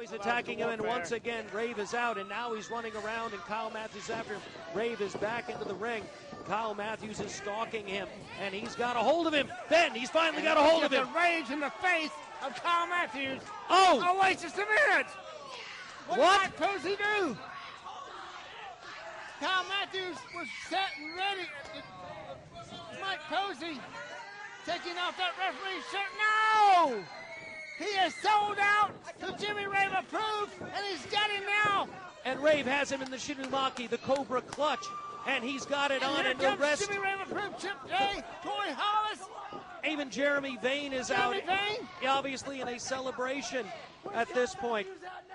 he's attacking him, and once again, Rave is out, and now he's running around, and Kyle Matthews after him. Rave is back into the ring. Kyle Matthews is stalking him, and he's got a hold of him. Ben, he's finally got a hold of him. The rage in the face of Kyle Matthews. Oh! Oh, wait just a minute! What, What? did Mike Posey do? Kyle Matthews was set and ready. Mike Posey taking off that referee's shirt. No! He is sold out to Jimmy Rave approved, and he's got him now. And Rave has him in the Shinumaki, the Cobra clutch, and he's got it And on, and the rest. Jimmy Rave. Chip Day, Corey Hollis. Even Jeremy Vain is Jeremy out, Vain? obviously in a celebration at this point,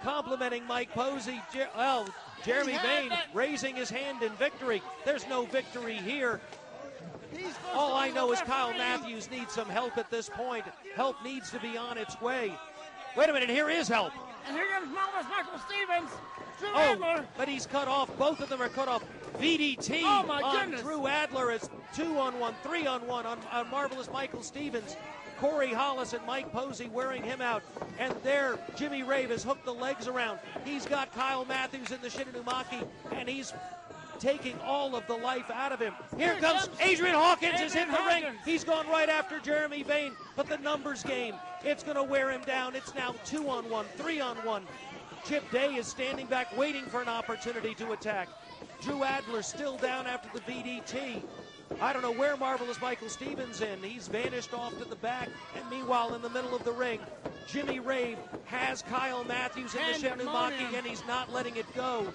complimenting Mike Posey. Jer- well, Jeremy Vain that- raising his hand in victory. There's no victory here. All I know is Kyle. Matthews needs some help at this point. Help needs to be on its way. Wait a minute, here is help. And here comes Marvelous Michael Stevens. Oh, but he's cut off. Both of them are cut off. VDT Oh, my on goodness. Drew Adler. is two on one, three on one on, on Marvelous Michael Stevens. Corey Hollis and Mike Posey wearing him out. And there, Jimmy Rave has hooked the legs around. He's got Kyle Matthews in the Shinunumaki, and he's taking all of the life out of him. Here, Here comes comes Adrian Hawkins is in Adrian the ring. He's gone right after Jeremy Vain, but the numbers game, it's going to wear him down. It's now two on one, three on one. Chip Day is standing back waiting for an opportunity to attack. Drew Adler still down after the VDT. I don't know where Marvelous Michael Stevens in. He's vanished off to the back. And meanwhile, in the middle of the ring, Jimmy Rave has Kyle Matthews in the Pandemonium. And he's not letting it go.